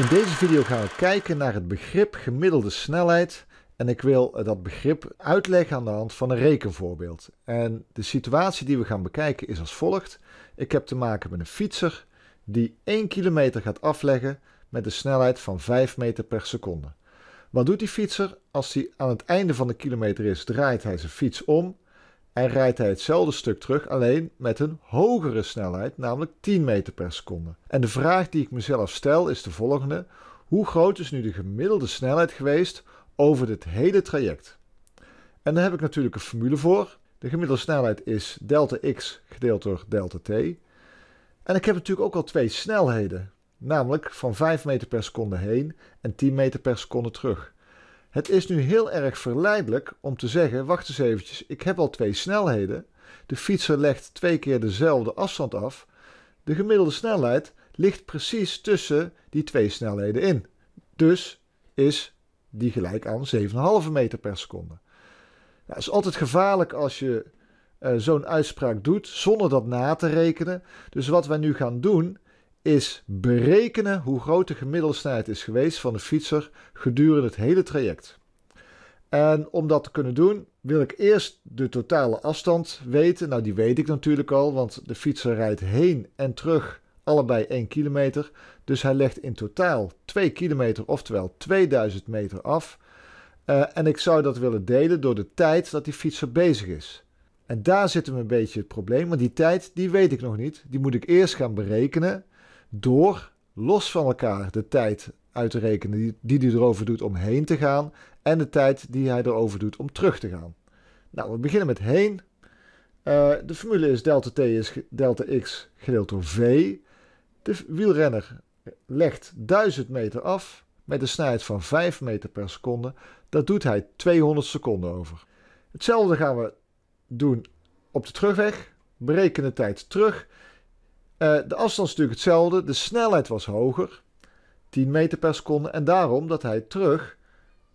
In deze video gaan we kijken naar het begrip gemiddelde snelheid en ik wil dat begrip uitleggen aan de hand van een rekenvoorbeeld. En de situatie die we gaan bekijken is als volgt. Ik heb te maken met een fietser die 1 kilometer gaat afleggen met een snelheid van 5 meter per seconde. Wat doet die fietser? Als hij aan het einde van de kilometer is, draait hij zijn fiets om en rijdt hij hetzelfde stuk terug, alleen met een hogere snelheid, namelijk 10 meter per seconde. En de vraag die ik mezelf stel is de volgende: hoe groot is nu de gemiddelde snelheid geweest over dit hele traject? En daar heb ik natuurlijk een formule voor. De gemiddelde snelheid is delta x gedeeld door delta t. En ik heb natuurlijk ook al twee snelheden, namelijk van 5 meter per seconde heen en 10 meter per seconde terug. Het is nu heel erg verleidelijk om te zeggen: wacht eens eventjes, ik heb al twee snelheden. De fietser legt twee keer dezelfde afstand af. De gemiddelde snelheid ligt precies tussen die twee snelheden in. Dus is die gelijk aan 7,5 meter per seconde. Nou, het is altijd gevaarlijk als je uh, zo'n uitspraak doet zonder dat na te rekenen. Dus wat wij nu gaan doen is berekenen hoe groot de gemiddelde snelheid is geweest van de fietser gedurende het hele traject. En om dat te kunnen doen, wil ik eerst de totale afstand weten. Nou, die weet ik natuurlijk al, want de fietser rijdt heen en terug allebei 1 kilometer. Dus hij legt in totaal 2 kilometer, oftewel 2000 meter af. Uh, en ik zou dat willen delen door de tijd dat die fietser bezig is. En daar zit hem een beetje het probleem, want die tijd die weet ik nog niet. Die moet ik eerst gaan berekenen door los van elkaar de tijd uit te rekenen die, die hij erover doet om heen te gaan en de tijd die hij erover doet om terug te gaan. Nou, we beginnen met heen. Uh, de formule is delta t is delta x gedeeld door v. De wielrenner legt 1000 meter af met een snelheid van 5 meter per seconde. Dat doet hij 200 seconden over. Hetzelfde gaan we doen op de terugweg. Bereken de tijd terug. Uh, de afstand is natuurlijk hetzelfde. De snelheid was hoger. 10 meter per seconde. En daarom dat hij terug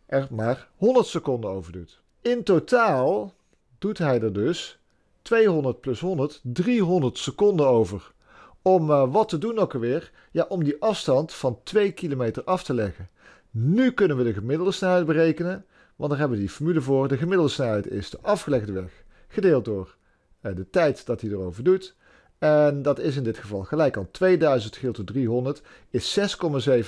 er maar 100 seconden over doet. In totaal doet hij er dus 200 plus 100, 300 seconden over. Om uh, wat te doen ook alweer? Ja, om die afstand van 2 kilometer af te leggen. Nu kunnen we de gemiddelde snelheid berekenen, want daar hebben we die formule voor. De gemiddelde snelheid is de afgelegde weg gedeeld door uh, de tijd dat hij erover doet. En dat is in dit geval gelijk aan 2000 gedeeld door 300 is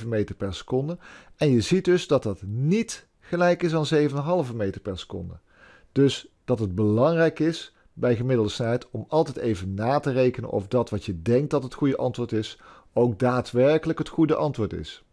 6,7 meter per seconde. En je ziet dus dat dat niet gelijk is aan 7,5 meter per seconde. Dus dat het belangrijk is bij gemiddelde snelheid om altijd even na te rekenen of dat wat je denkt dat het goede antwoord is, ook daadwerkelijk het goede antwoord is.